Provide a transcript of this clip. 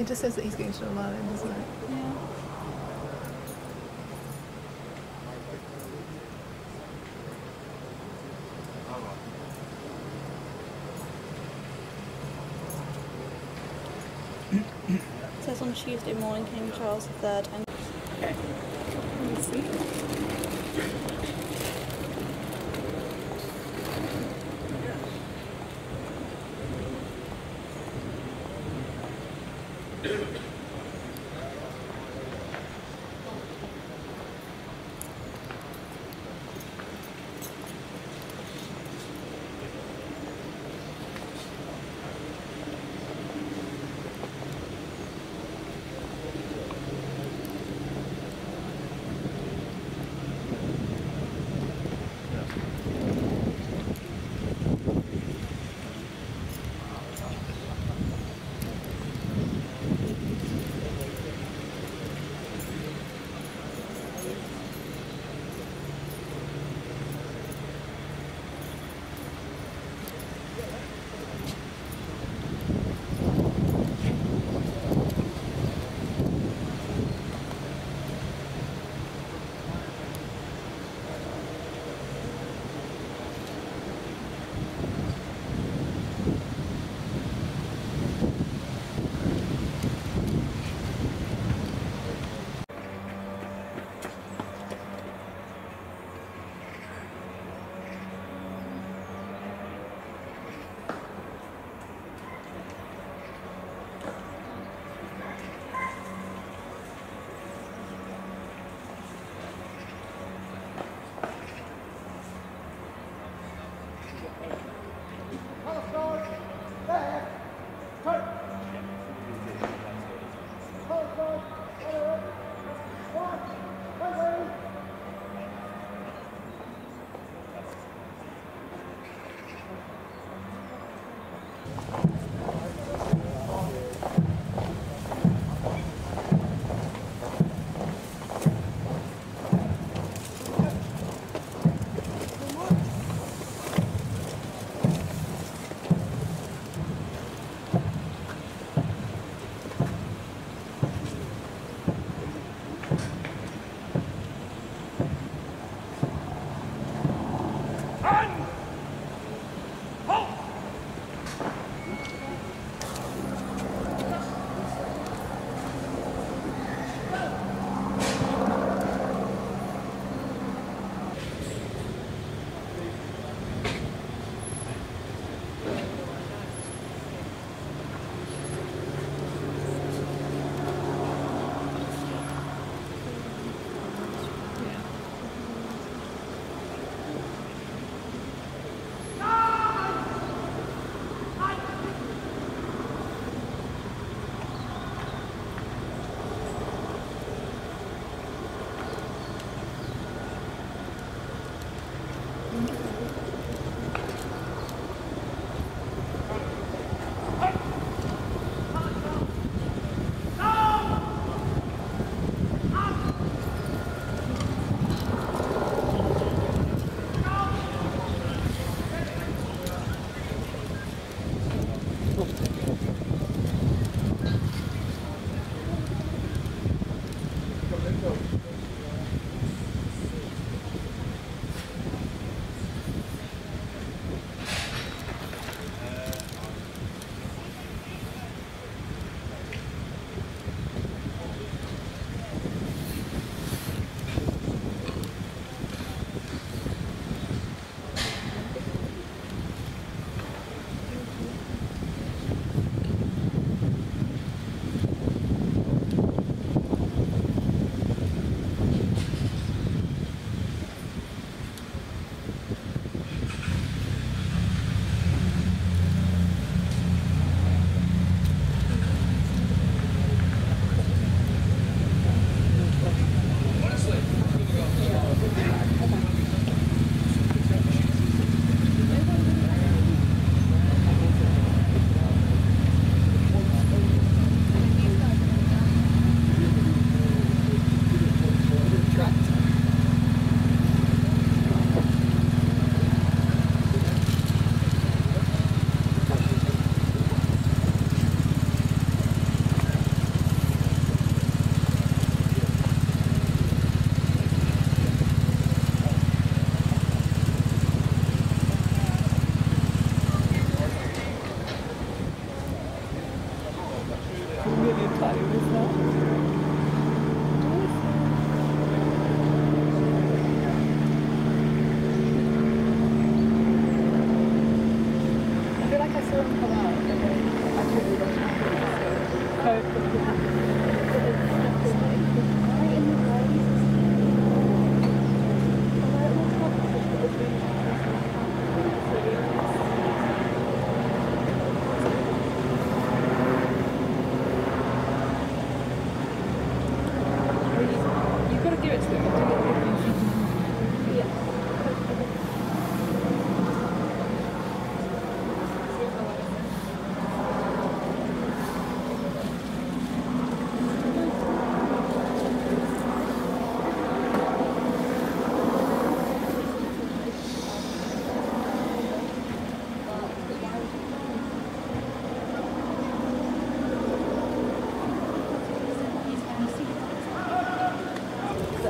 It just says that he's going to Northern Ireland, doesn't it? Yeah. It says on Tuesday morning, King Charles III and Okay. Let me see.